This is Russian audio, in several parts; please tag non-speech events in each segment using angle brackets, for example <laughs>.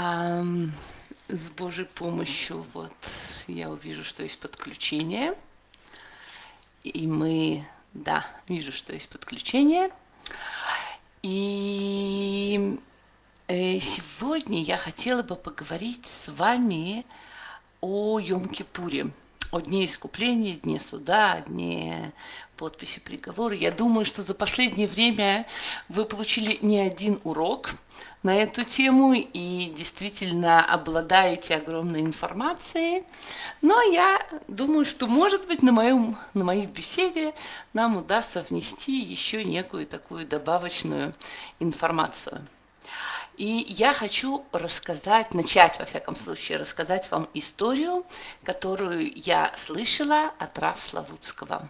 А, с Божьей помощью вот я увижу, что есть подключение. И мы, да, вижу, что есть подключение. И э, сегодня я хотела бы поговорить с вами о Йом-Кипуре о дне искупления, дне суда, дне подписи приговора. Я думаю, что за последнее время вы получили не один урок на эту тему и действительно обладаете огромной информацией. Но я думаю, что, может быть, на, моем, на моей беседе нам удастся внести еще некую такую добавочную информацию. И я хочу рассказать, начать, во всяком случае, рассказать вам историю, которую я слышала от Рав Славутского.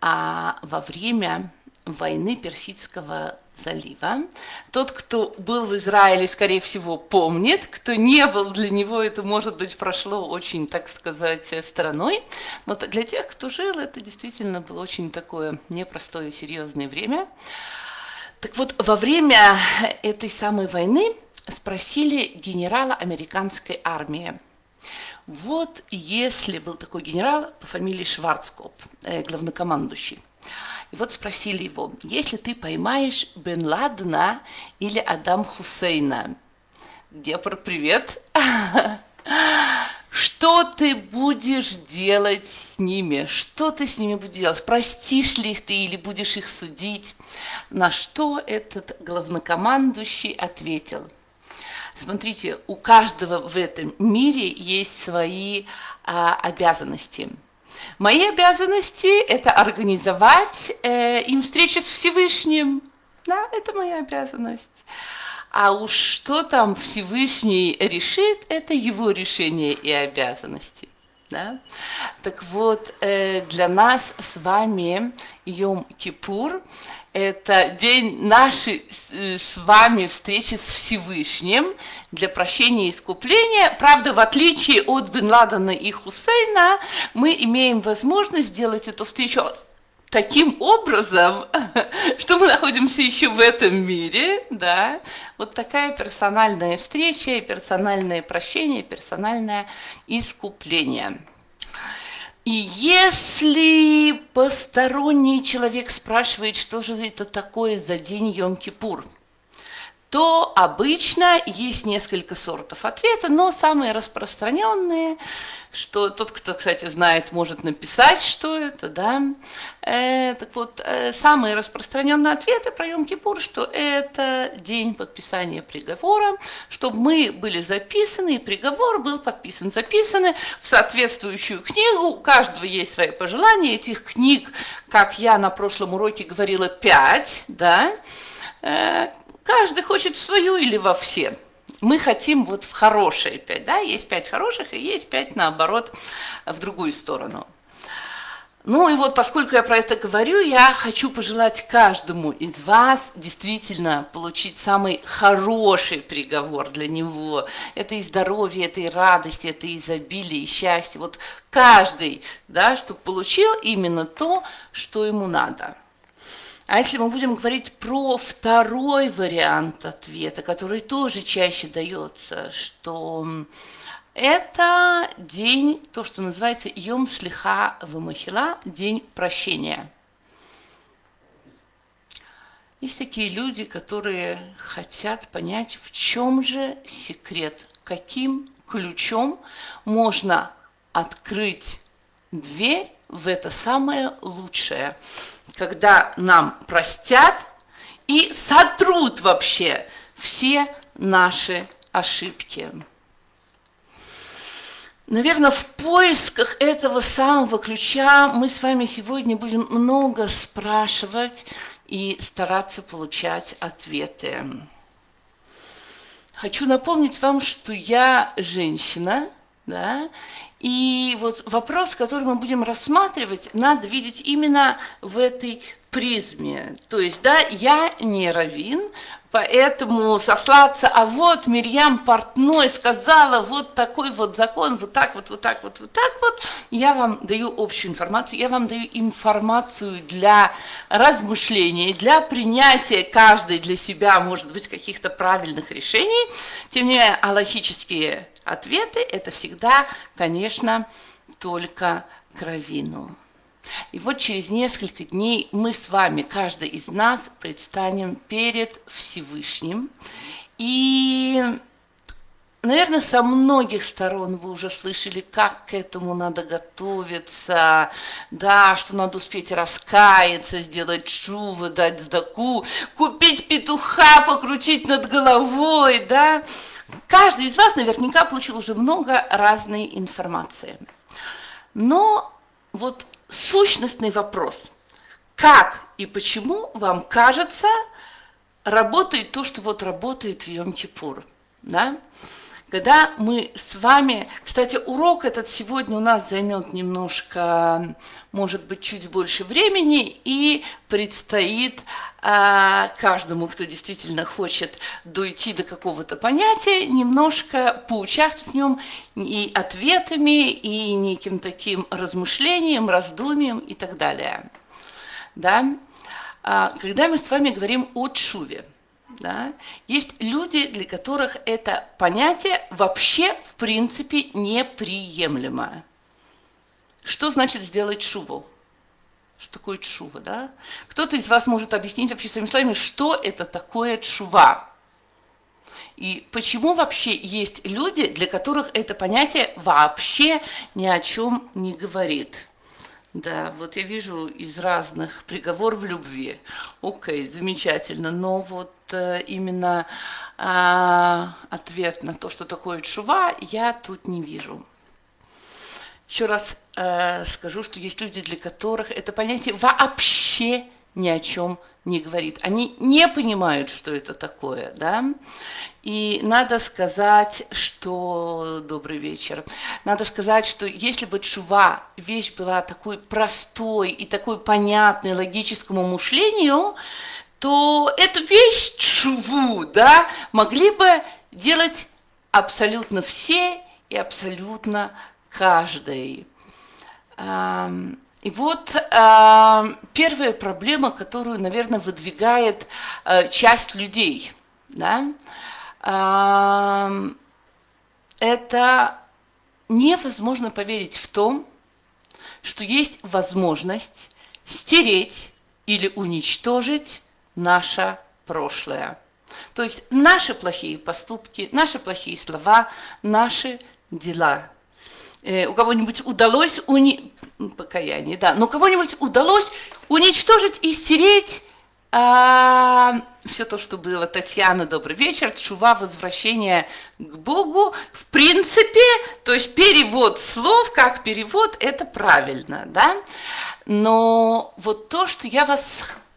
А во время войны Персидского залива. Тот, кто был в Израиле, скорее всего, помнит. Кто не был, для него это, может быть, прошло очень, так сказать, стороной. Но для тех, кто жил, это действительно было очень такое непростое, серьезное время. Так вот, во время этой самой войны спросили генерала американской армии. Вот если был такой генерал по фамилии Шварцкоп, э, главнокомандующий, и вот спросили его, если ты поймаешь Бен Ладена или Адам Хусейна, Депр, привет, <laughs> Что ты будешь делать с ними? Что ты с ними будешь делать? Простишь ли их ты или будешь их судить? На что этот главнокомандующий ответил. Смотрите, у каждого в этом мире есть свои а, обязанности. Мои обязанности – это организовать э, им встречу с Всевышним. Да, это моя обязанность. А уж что там Всевышний решит, это его решение и обязанности. Да? Так вот, э, для нас с вами Йом-Кипур – это день нашей э, с вами встречи с Всевышним для прощения и искупления. Правда, в отличие от Бен Ладена и Хусейна, мы имеем возможность сделать эту встречу таким образом, <laughs> что мы находимся еще в этом мире, да, вот такая персональная встреча, персональное прощение, персональное искупление. И если посторонний человек спрашивает, что же это такое за день Йом-Кипур, то обычно есть несколько сортов ответа, но самые распространенные – что тот, кто, кстати, знает, может написать, что это, да. Э, так вот, э, самые распространенные ответы про Йом-Кипур, что это день подписания приговора, чтобы мы были записаны, и приговор был подписан. Записаны в соответствующую книгу, у каждого есть свои пожелания, этих книг, как я на прошлом уроке говорила, пять, да. Э, каждый хочет в свою или во все мы хотим вот в хорошие пять, да, есть пять хороших и есть пять, наоборот, в другую сторону. Ну и вот, поскольку я про это говорю, я хочу пожелать каждому из вас действительно получить самый хороший приговор для него. Это и здоровье, это и радость, это и изобилие, и счастье. Вот каждый, да, чтобы получил именно то, что ему надо. А если мы будем говорить про второй вариант ответа, который тоже чаще дается, что это день, то, что называется Йом Слиха Вамахила, день прощения. Есть такие люди, которые хотят понять, в чем же секрет, каким ключом можно открыть дверь в это самое лучшее – когда нам простят и сотрут вообще все наши ошибки. Наверное, в поисках этого самого ключа мы с вами сегодня будем много спрашивать и стараться получать ответы. Хочу напомнить вам, что я женщина, да, и вот вопрос, который мы будем рассматривать, надо видеть именно в этой призме. То есть, да, я не равин, Поэтому сослаться, а вот Мирьям Портной сказала вот такой вот закон, вот так вот, вот так вот, вот так вот, я вам даю общую информацию, я вам даю информацию для размышления, для принятия каждой для себя, может быть, каких-то правильных решений. Тем не менее, аллахические ответы – это всегда, конечно, только кровину. И вот через несколько дней мы с вами, каждый из нас, предстанем перед Всевышним. И, наверное, со многих сторон вы уже слышали, как к этому надо готовиться, да, что надо успеть раскаяться, сделать шувы, дать сдаку, купить петуха, покрутить над головой, да. Каждый из вас наверняка получил уже много разной информации. Но вот сущностный вопрос. Как и почему вам кажется, работает то, что вот работает в Йом-Кипур? Да? Когда мы с вами, кстати, урок этот сегодня у нас займет немножко, может быть, чуть больше времени, и предстоит а, каждому, кто действительно хочет дойти до какого-то понятия, немножко поучаствовать в нем и ответами, и неким таким размышлением, раздумием и так далее. Да? А, когда мы с вами говорим о чуве, да, есть люди, для которых это понятие вообще в принципе неприемлемо. Что значит сделать шуву? Что такое чува, да? Кто-то из вас может объяснить вообще своими словами, что это такое чува? И почему вообще есть люди, для которых это понятие вообще ни о чем не говорит? Да, вот я вижу из разных приговор в любви. Окей, замечательно. Но вот э, именно э, ответ на то, что такое чува, я тут не вижу. Еще раз э, скажу, что есть люди, для которых это понятие вообще ни о чем не говорит. Они не понимают, что это такое, да. И надо сказать, что... Добрый вечер. Надо сказать, что если бы чува вещь была такой простой и такой понятной логическому мышлению, то эту вещь чуву, да, могли бы делать абсолютно все и абсолютно каждый. И вот первая проблема, которую, наверное, выдвигает э, часть людей, да, это невозможно поверить в том, что есть возможность стереть или уничтожить наше прошлое. То есть наши плохие поступки, наши плохие слова, наши дела. Э, у кого-нибудь удалось уни... покаяние, да, но кого-нибудь удалось уничтожить и стереть а, все то, что было. Татьяна, добрый вечер. Чува, возвращение к Богу. В принципе, то есть перевод слов, как перевод, это правильно, да? Но вот то, что я вас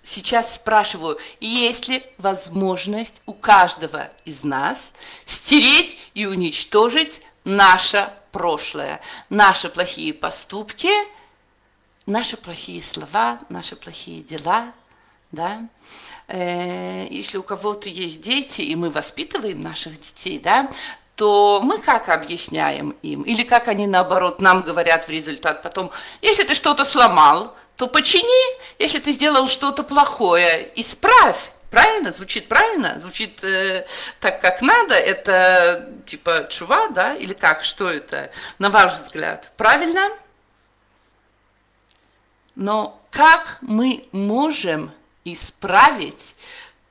сейчас спрашиваю, есть ли возможность у каждого из нас стереть и уничтожить наше прошлое, наши плохие поступки, наши плохие слова, наши плохие дела – да, э, если у кого-то есть дети, и мы воспитываем наших детей, да, то мы как объясняем им? Или как они, наоборот, нам говорят в результат потом, если ты что-то сломал, то почини, если ты сделал что-то плохое, исправь. Правильно? Звучит правильно? Звучит э, так, как надо? Это типа чува, да? Или как? Что это, на ваш взгляд? Правильно? Но как мы можем исправить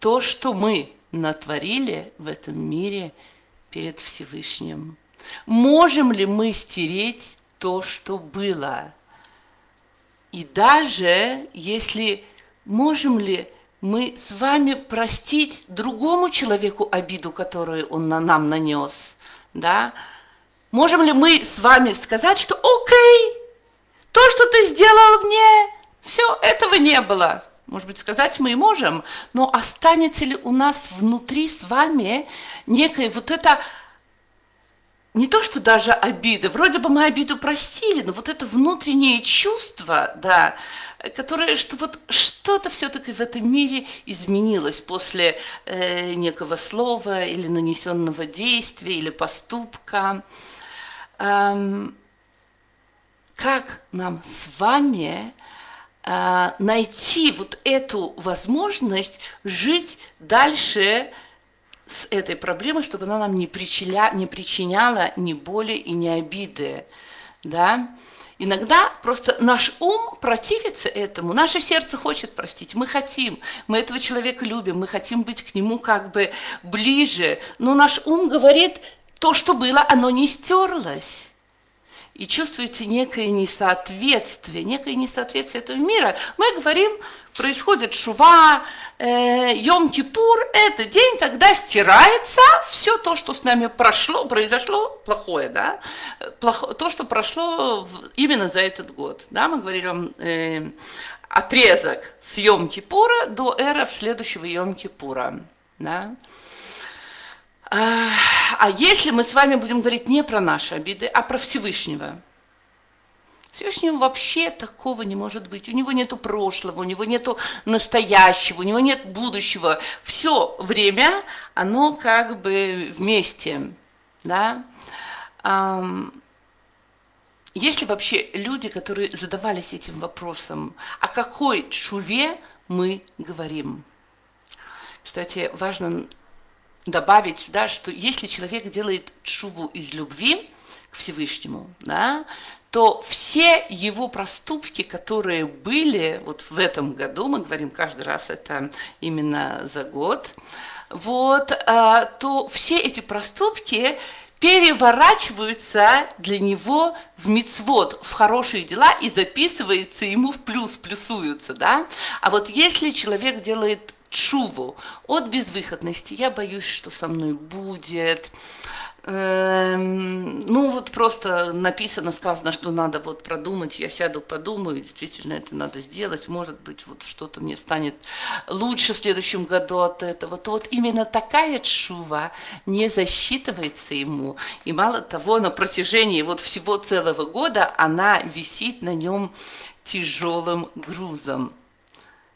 то, что мы натворили в этом мире перед Всевышним? Можем ли мы стереть то, что было? И даже если можем ли мы с вами простить другому человеку обиду, которую он на нам нанес, да? Можем ли мы с вами сказать, что окей, то, что ты сделал мне, все, этого не было. Может быть, сказать мы и можем, но останется ли у нас внутри с вами некое вот это, не то что даже обида, вроде бы мы обиду простили, но вот это внутреннее чувство, да, которое, что вот что-то все-таки в этом мире изменилось после э, некого слова или нанесенного действия или поступка. Эм, как нам с вами э, найти вот эту возможность жить дальше с этой проблемой, чтобы она нам не, причиня, не причиняла ни боли и ни обиды. Да? Иногда просто наш ум противится этому, наше сердце хочет простить, мы хотим, мы этого человека любим, мы хотим быть к нему как бы ближе, но наш ум говорит, то, что было, оно не стерлось и чувствуете некое несоответствие, некое несоответствие этого мира. Мы говорим, происходит шува, э, Йом-Кипур – это день, когда стирается все то, что с нами прошло, произошло плохое, да, плохо, то, что прошло в, именно за этот год. Да, мы говорим э, отрезок с Йом-Кипура до эры следующего Йом-Кипура. Да. А, если мы с вами будем говорить не про наши обиды, а про Всевышнего? Всевышнего вообще такого не может быть. У него нет прошлого, у него нет настоящего, у него нет будущего. Все время, оно как бы вместе. Да? Есть ли вообще люди, которые задавались этим вопросом, о какой чуве мы говорим? Кстати, важно добавить сюда, что если человек делает чуву из любви к Всевышнему, да, то все его проступки, которые были вот в этом году, мы говорим каждый раз это именно за год, вот, а, то все эти проступки переворачиваются для него в мицвод, в хорошие дела и записывается ему в плюс, плюсуются, да. А вот если человек делает чуву от безвыходности. Я боюсь, что со мной будет. Эм, ну, вот просто написано, сказано, что надо вот продумать, я сяду, подумаю, действительно это надо сделать, может быть, вот что-то мне станет лучше в следующем году от этого, то вот именно такая чува не засчитывается ему, и мало того, на протяжении вот всего целого года она висит на нем тяжелым грузом.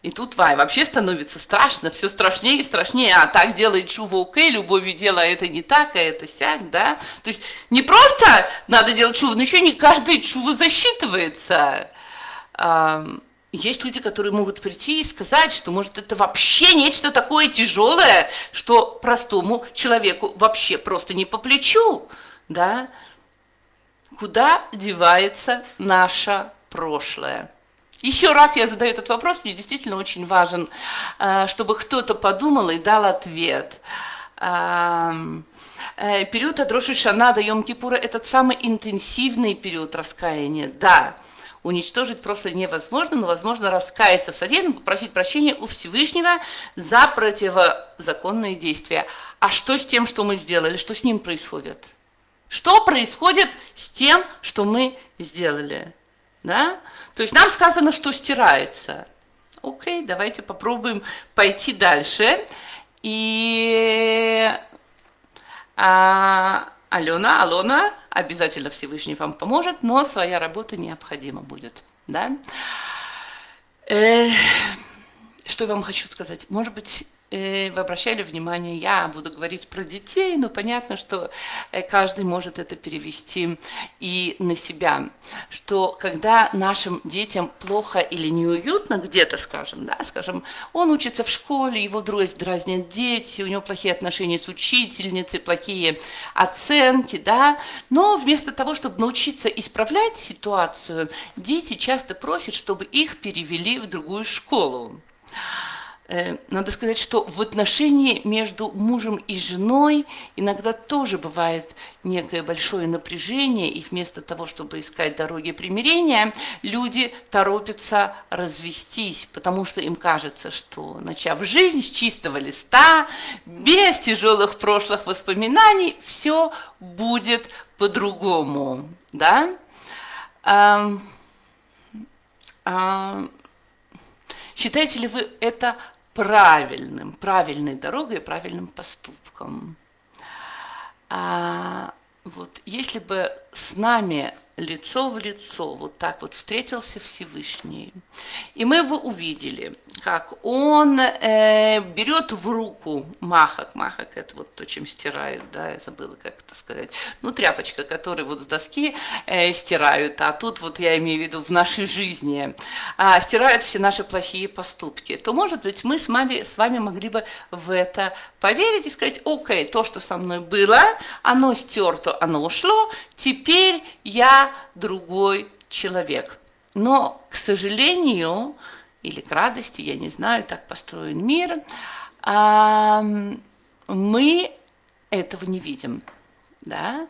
И тут Вай вообще становится страшно, все страшнее и страшнее. А так делает Чува Укей, любовью дело, а это не так, а это сяк, да? То есть не просто надо делать Чуву, но еще не каждый Чува засчитывается. Есть люди, которые могут прийти и сказать, что, может, это вообще нечто такое тяжелое, что простому человеку вообще просто не по плечу, да? Куда девается наше прошлое? Еще раз я задаю этот вопрос, мне действительно очень важен, э, чтобы кто-то подумал и дал ответ. Эм, э, период от Роши Шана до Йом Кипура – этот самый интенсивный период раскаяния. Да, уничтожить просто невозможно, но возможно раскаяться в содеянном, попросить прощения у Всевышнего за противозаконные действия. А что с тем, что мы сделали? Что с ним происходит? Что происходит с тем, что мы сделали? Да? То есть нам сказано, что стирается. Окей, давайте попробуем пойти дальше. И а, Алена, Алона, обязательно Всевышний вам поможет, но своя работа необходима будет. Да? Э, что я вам хочу сказать? Может быть, вы обращали внимание, я буду говорить про детей, но понятно, что э, каждый может это перевести и на себя, что когда нашим детям плохо или неуютно где-то, скажем, да, скажем, он учится в школе, его дразнят дети, у него плохие отношения с учительницей, плохие оценки, да, но вместо того, чтобы научиться исправлять ситуацию, дети часто просят, чтобы их перевели в другую школу. Э, надо сказать, что в отношении между мужем и женой иногда тоже бывает некое большое напряжение, и вместо того, чтобы искать дороги примирения, люди торопятся развестись, потому что им кажется, что начав жизнь с чистого листа, без тяжелых прошлых воспоминаний, все будет по-другому. Да? А, а, считаете ли вы это правильным, правильной дорогой, правильным поступком. А, вот, если бы с нами лицо в лицо, вот так вот встретился Всевышний. И мы бы увидели, как он э, берет в руку махак. Махак – это вот то, чем стирают, да, я забыла, как это сказать. Ну, тряпочка, которую вот с доски э, стирают, а тут вот я имею в виду в нашей жизни, а, стирают все наши плохие поступки. То, может быть, мы с вами, с вами могли бы в это поверить и сказать, окей, то, что со мной было, оно стерто, оно ушло, теперь я другой человек. Но, к сожалению, или к радости, я не знаю, так построен мир, мы этого не видим. Да?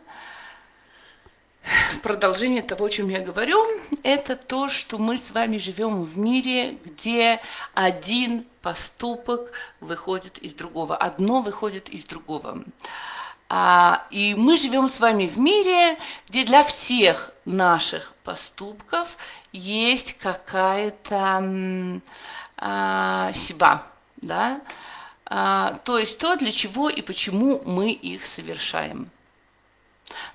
Продолжение того, о чем я говорю, это то, что мы с вами живем в мире, где один поступок выходит из другого, одно выходит из другого. А, и мы живем с вами в мире, где для всех наших поступков есть какая-то а, себя, да? а, то есть то, для чего и почему мы их совершаем.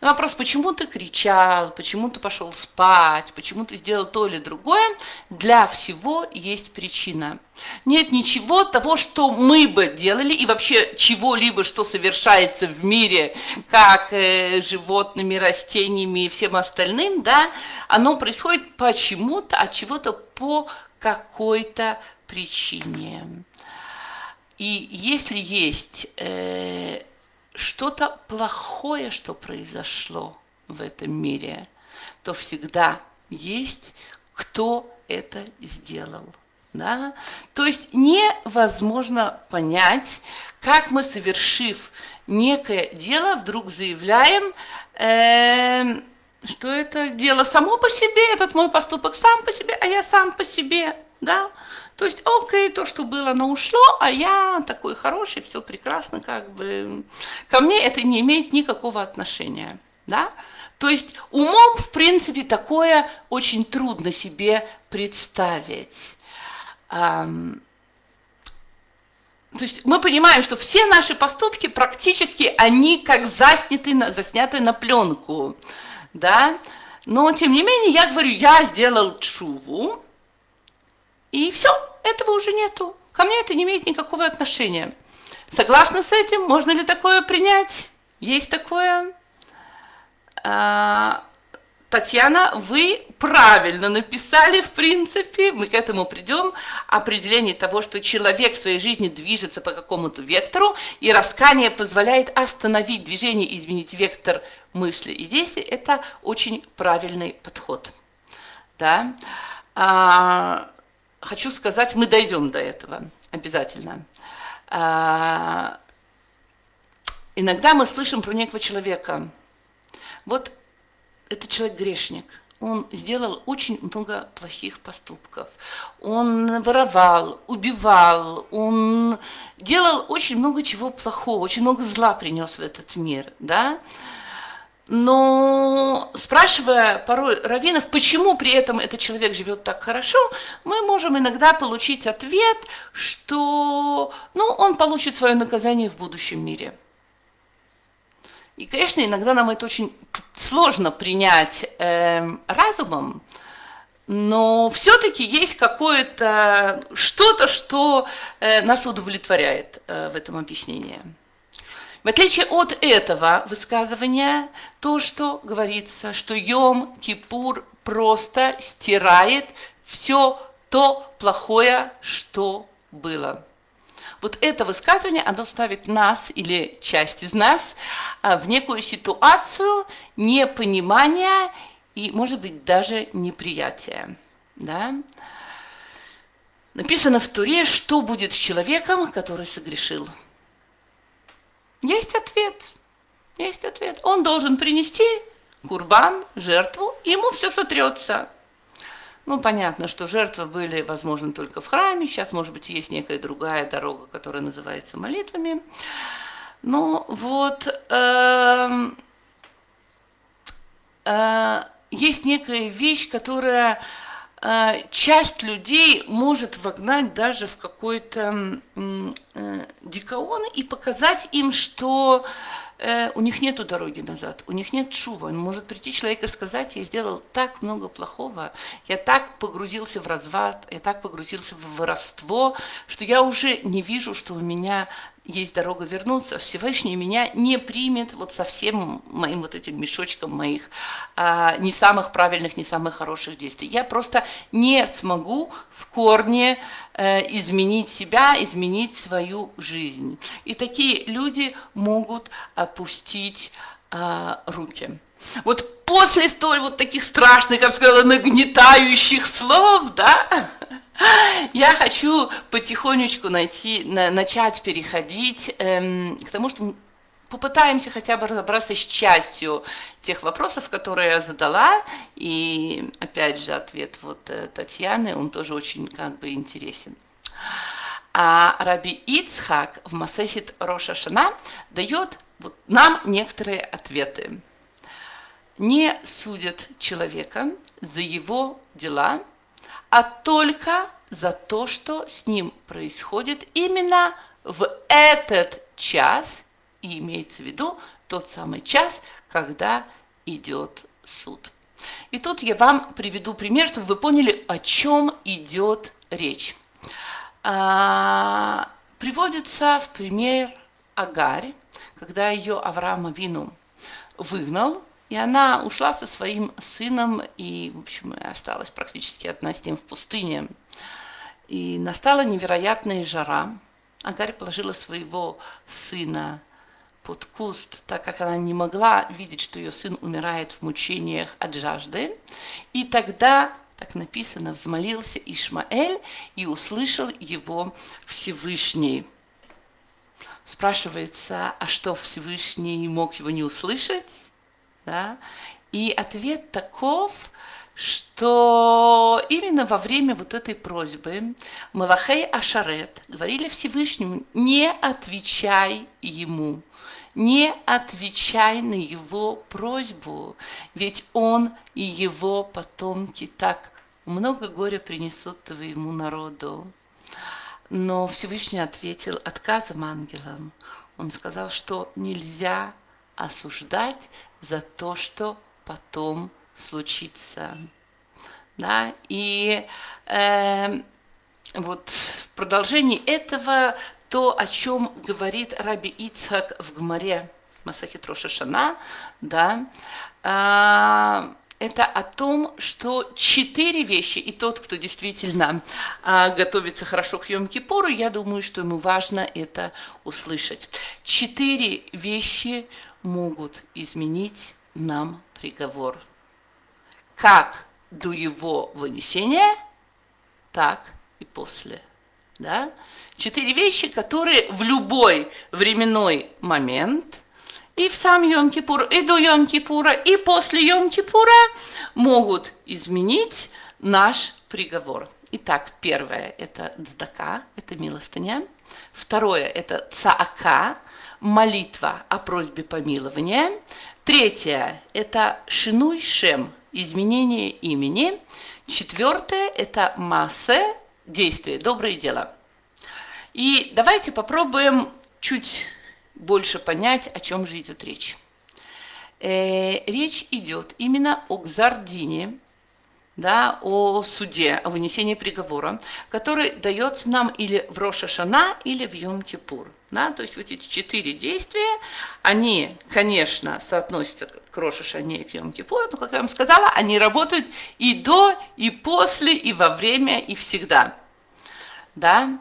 На вопрос, почему ты кричал, почему ты пошел спать, почему ты сделал то или другое, для всего есть причина. Нет ничего того, что мы бы делали, и вообще чего-либо, что совершается в мире, как э, животными, растениями и всем остальным, да, оно происходит почему-то, от чего-то по какой-то причине. И если есть... Э, что-то плохое, что произошло в этом мире, то всегда есть кто это сделал. Да? То есть невозможно понять, как мы, совершив некое дело, вдруг заявляем, э, что это дело само по себе, этот мой поступок сам по себе, а я сам по себе. Да? То есть, окей, то, что было, оно ушло, а я такой хороший, все прекрасно, как бы. Ко мне это не имеет никакого отношения, да? То есть умом, в принципе, такое очень трудно себе представить. То есть мы понимаем, что все наши поступки практически, они как засняты на, засняты на пленку, да? Но, тем не менее, я говорю, я сделал чуву, и все, этого уже нету. Ко мне это не имеет никакого отношения. Согласны с этим? Можно ли такое принять? Есть такое? А, Татьяна, вы правильно написали, в принципе, мы к этому придем, определение того, что человек в своей жизни движется по какому-то вектору, и раскание позволяет остановить движение, изменить вектор мысли и действий, это очень правильный подход. Да? А, хочу сказать, мы дойдем до этого обязательно. А, иногда мы слышим про некого человека. Вот этот человек грешник. Он сделал очень много плохих поступков. Он воровал, убивал, он делал очень много чего плохого, очень много зла принес в этот мир. Да? Но спрашивая порой раввинов, почему при этом этот человек живет так хорошо, мы можем иногда получить ответ, что ну, он получит свое наказание в будущем мире. И, конечно, иногда нам это очень сложно принять э, разумом, но все-таки есть какое-то что-то, что э, нас удовлетворяет э, в этом объяснении. В отличие от этого высказывания, то, что говорится, что Йом Кипур просто стирает все то плохое, что было. Вот это высказывание, оно ставит нас или часть из нас а, в некую ситуацию непонимания и, может быть, даже неприятия. Да? Написано в Туре, что будет с человеком, который согрешил – есть ответ. Есть ответ. Он должен принести курбан, жертву, и ему все сотрется. Ну, понятно, что жертвы были возможны только в храме. Сейчас, может быть, есть некая другая дорога, которая называется молитвами. Ну, вот э, э, есть некая вещь, которая часть людей может вогнать даже в какой-то э, дикаон и показать им, что э, у них нет дороги назад, у них нет шува. Может прийти человек и сказать, я сделал так много плохого, я так погрузился в развод, я так погрузился в воровство, что я уже не вижу, что у меня есть дорога вернуться, Всевышний меня не примет вот со всем моим вот этим мешочком моих а, не самых правильных, не самых хороших действий. Я просто не смогу в корне э, изменить себя, изменить свою жизнь. И такие люди могут опустить э, руки. Вот после столь вот таких страшных, я бы сказала, нагнетающих слов, да, <laughs> <gasps> я хочу потихонечку найти, на, начать переходить эм, к тому, что попытаемся хотя бы разобраться с частью тех вопросов, которые я задала. И опять же ответ вот э, Татьяны, он тоже очень как бы интересен. А Раби Ицхак в Масехит Роша Шана дает вот нам некоторые ответы. Не судят человека за его дела – а только за то, что с ним происходит именно в этот час, и имеется в виду тот самый час, когда идет суд. И тут я вам приведу пример, чтобы вы поняли, о чем идет речь. А, приводится в пример Агарь, когда ее Авраама Вину выгнал и она ушла со своим сыном и, в общем, осталась практически одна с ним в пустыне. И настала невероятная жара. Агарь положила своего сына под куст, так как она не могла видеть, что ее сын умирает в мучениях от жажды. И тогда, так написано, взмолился Ишмаэль и услышал его Всевышний. Спрашивается, а что Всевышний мог его не услышать? Да? И ответ таков, что именно во время вот этой просьбы Малахей Ашарет говорили Всевышнему, не отвечай ему, не отвечай на его просьбу, ведь он и его потомки так много горя принесут твоему народу. Но Всевышний ответил отказом ангелам. Он сказал, что нельзя осуждать за то, что потом случится. Да? И э, вот в продолжении этого то, о чем говорит Раби Ицхак в Гмаре Масахит Рошашана, да, э, это о том, что четыре вещи, и тот, кто действительно а, готовится хорошо к Йом-Кипуру, я думаю, что ему важно это услышать. Четыре вещи могут изменить нам приговор. Как до его вынесения, так и после. Да? Четыре вещи, которые в любой временной момент и в сам Йом-Кипур, и до Йом-Кипура, и после Йом-Кипура могут изменить наш приговор. Итак, первое – это цдака, это милостыня. Второе – это цаака, молитва о просьбе помилования. Третье – это шинуй шем, изменение имени. Четвертое – это массе, действие, доброе дело. И давайте попробуем чуть больше понять, о чем же идет речь. Э, речь идет именно о Гзардине, да, о суде, о вынесении приговора, который дается нам или в Рошашана, или в Йом-Кипур. Да? То есть вот эти четыре действия, они, конечно, соотносятся к Рошашане и к Йом-Кипуру, но, как я вам сказала, они работают и до, и после, и во время, и всегда. Да?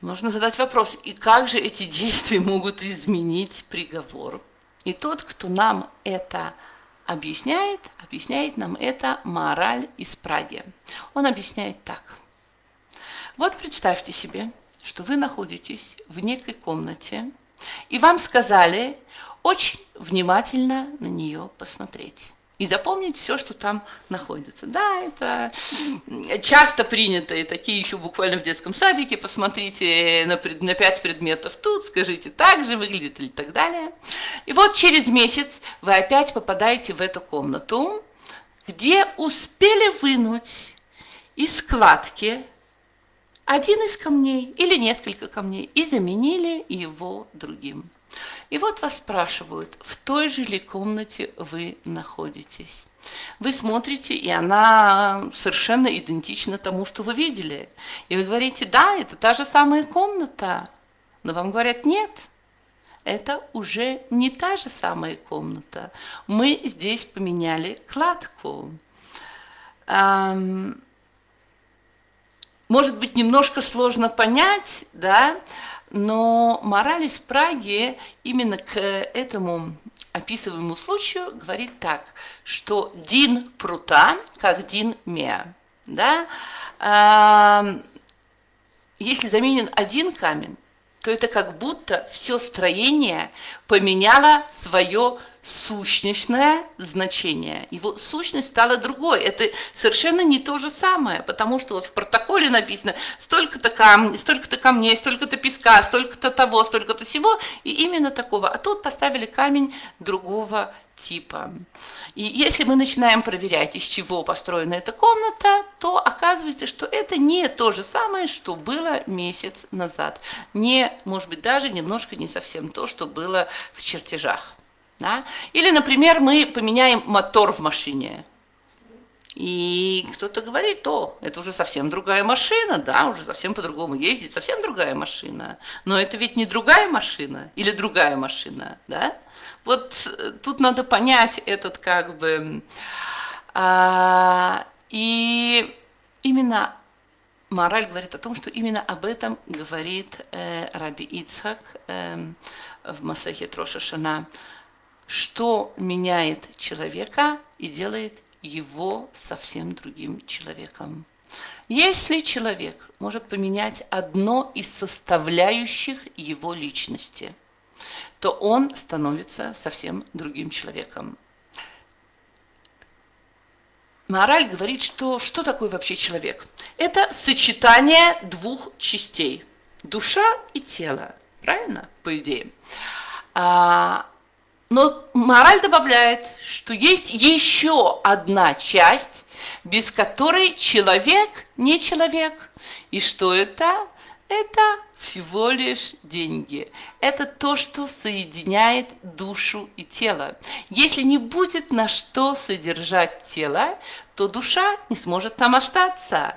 Можно задать вопрос, и как же эти действия могут изменить приговор? И тот, кто нам это объясняет, объясняет нам это мораль из Праги. Он объясняет так. Вот представьте себе, что вы находитесь в некой комнате, и вам сказали очень внимательно на нее посмотреть и запомнить все, что там находится. Да, это часто принято, и такие еще буквально в детском садике, посмотрите на, пред, на пять предметов тут, скажите, так же выглядит или так далее. И вот через месяц вы опять попадаете в эту комнату, где успели вынуть из складки один из камней или несколько камней и заменили его другим. И вот вас спрашивают, в той же ли комнате вы находитесь? Вы смотрите, и она совершенно идентична тому, что вы видели. И вы говорите, да, это та же самая комната. Но вам говорят, нет, это уже не та же самая комната. Мы здесь поменяли кладку. Может быть, немножко сложно понять, да, но мораль из Праги именно к этому описываемому случаю говорит так, что дин прута, как дин меа. Да? А, если заменен один камень, то это как будто все строение поменяло свое сущностное значение. Его сущность стала другой. Это совершенно не то же самое, потому что вот в протоколе написано столько-то камней, столько-то камней, столько-то песка, столько-то того, столько-то всего, и именно такого. А тут поставили камень другого типа. И если мы начинаем проверять, из чего построена эта комната, то оказывается, что это не то же самое, что было месяц назад. Не, может быть, даже немножко не совсем то, что было в чертежах. Да? Или, например, мы поменяем мотор в машине. И кто-то говорит, о, это уже совсем другая машина, да, уже совсем по-другому ездит, совсем другая машина. Но это ведь не другая машина или другая машина, да? Вот э, тут надо понять этот как бы... А, и именно мораль говорит о том, что именно об этом говорит э, Раби Ицхак э, в Масахе Троша Шана что меняет человека и делает его совсем другим человеком. Если человек может поменять одно из составляющих его личности, то он становится совсем другим человеком. Мораль говорит, что что такое вообще человек? Это сочетание двух частей – душа и тело, правильно, по идее. А, но мораль добавляет, что есть еще одна часть, без которой человек не человек. И что это? Это всего лишь деньги. Это то, что соединяет душу и тело. Если не будет на что содержать тело, то душа не сможет там остаться.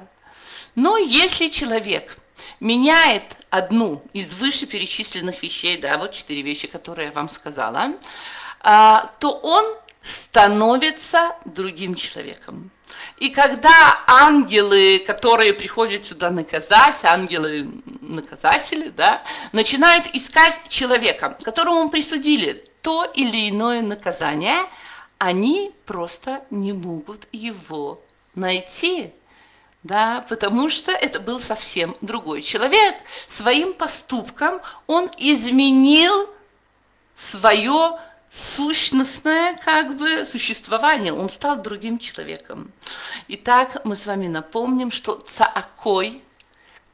Но если человек меняет одну из вышеперечисленных вещей, да, вот четыре вещи, которые я вам сказала, а, то он становится другим человеком. И когда ангелы, которые приходят сюда наказать, ангелы-наказатели, да, начинают искать человека, которому присудили то или иное наказание, они просто не могут его найти да, потому что это был совсем другой человек. Своим поступком он изменил свое сущностное как бы существование, он стал другим человеком. Итак, мы с вами напомним, что цаакой,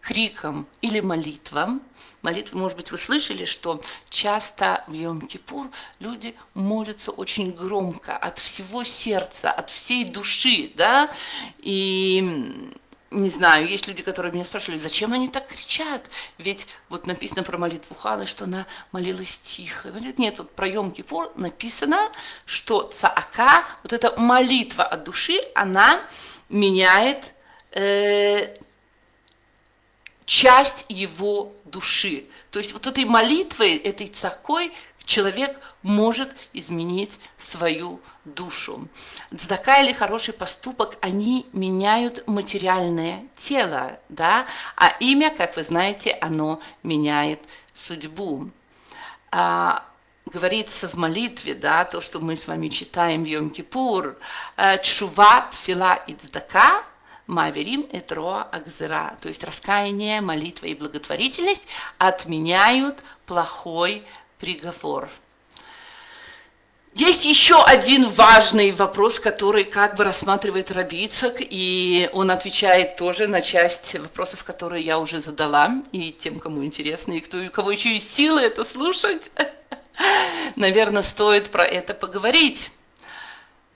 криком или молитвом, молитвы, может быть, вы слышали, что часто в Йом-Кипур люди молятся очень громко, от всего сердца, от всей души, да, и не знаю, есть люди, которые меня спрашивали, зачем они так кричат? Ведь вот написано про молитву Халы, что она молилась тихо. Нет, вот про Йом Кипур написано, что цаака, вот эта молитва от души, она меняет э, часть его души. То есть вот этой молитвой, этой цакой человек может изменить свою душу. Цдака или хороший поступок, они меняют материальное тело, да, а имя, как вы знаете, оно меняет судьбу. А, говорится в молитве, да, то, что мы с вами читаем в Йом-Кипур, э, чуват, фила и цдака, маверим этроа акзера, то есть раскаяние, молитва и благотворительность отменяют плохой приговор. Есть еще один важный вопрос, который как бы рассматривает Рабицак, и он отвечает тоже на часть вопросов, которые я уже задала, и тем, кому интересно, и кто, у кого еще есть силы это слушать, <laughs> наверное, стоит про это поговорить.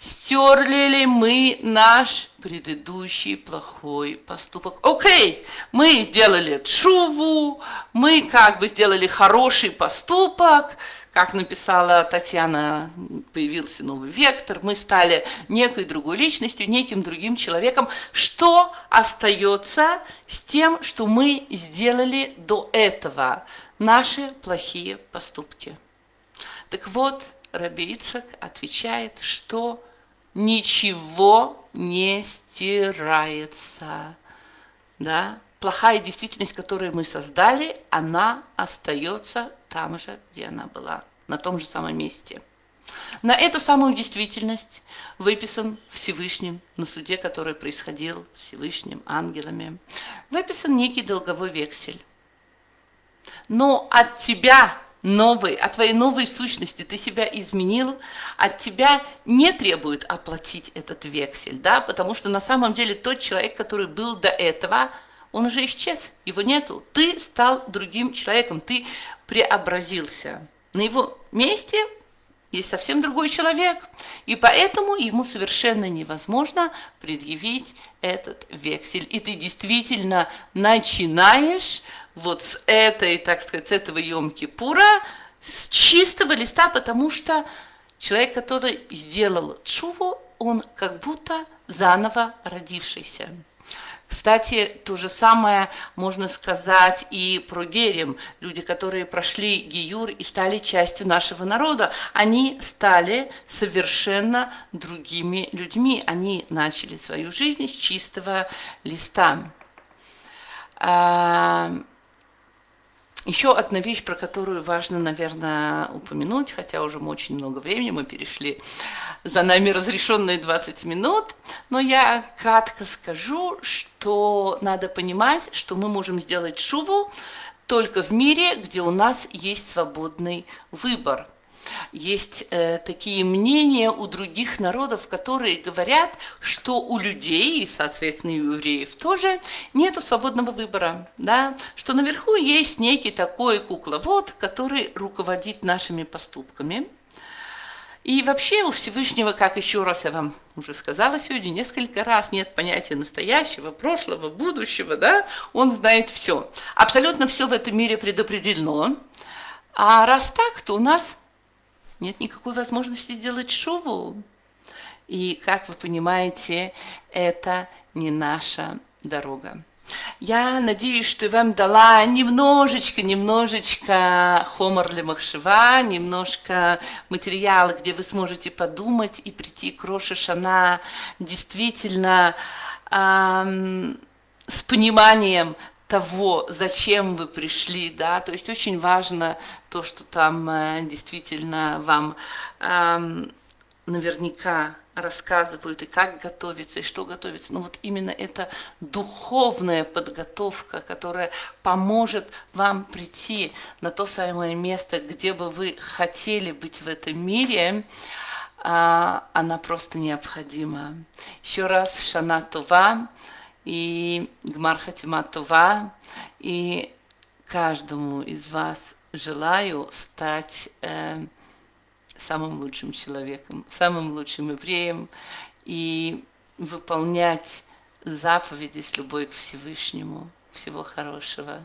Стерли ли мы наш предыдущий плохой поступок? Окей, мы сделали чуву, мы как бы сделали хороший поступок, как написала Татьяна, появился новый вектор, мы стали некой другой личностью, неким другим человеком. Что остается с тем, что мы сделали до этого? Наши плохие поступки. Так вот, Раби Ицхак отвечает, что ничего не стирается. Да? Плохая действительность, которую мы создали, она остается там же, где она была, на том же самом месте. На эту самую действительность выписан Всевышним, на суде, который происходил Всевышним, ангелами, выписан некий долговой вексель. Но от тебя новый, от твоей новой сущности ты себя изменил, от тебя не требует оплатить этот вексель, да, потому что на самом деле тот человек, который был до этого, он уже исчез, его нету. Ты стал другим человеком, ты преобразился. На его месте есть совсем другой человек, и поэтому ему совершенно невозможно предъявить этот вексель. И ты действительно начинаешь вот с этой, так сказать, с этого Йом-Кипура, с чистого листа, потому что человек, который сделал чуву, он как будто заново родившийся. Кстати, то же самое можно сказать и про герем. Люди, которые прошли гиюр и стали частью нашего народа, они стали совершенно другими людьми. Они начали свою жизнь с чистого листа. Еще одна вещь, про которую важно, наверное, упомянуть, хотя уже мы очень много времени, мы перешли за нами разрешенные 20 минут, но я кратко скажу, что надо понимать, что мы можем сделать шуву только в мире, где у нас есть свободный выбор – есть э, такие мнения у других народов, которые говорят, что у людей, соответственно, и у евреев тоже, нет свободного выбора, да? что наверху есть некий такой кукловод, который руководит нашими поступками. И вообще у Всевышнего, как еще раз я вам уже сказала сегодня несколько раз, нет понятия настоящего, прошлого, будущего, да, он знает все. Абсолютно все в этом мире предопределено. А раз так, то у нас нет никакой возможности сделать шуву. И, как вы понимаете, это не наша дорога. Я надеюсь, что вам дала немножечко, немножечко хомор для махшива, немножко материала, где вы сможете подумать и прийти к Роша Шана действительно эм, с пониманием того, зачем вы пришли, да, то есть очень важно то, что там э, действительно вам э, наверняка рассказывают и как готовиться, и что готовиться. Но вот именно эта духовная подготовка, которая поможет вам прийти на то самое место, где бы вы хотели быть в этом мире, а, она просто необходима. Еще раз Шана Това и Гмар Хатима и каждому из вас желаю стать э, самым лучшим человеком, самым лучшим евреем и выполнять заповеди с любовью к Всевышнему. Всего хорошего.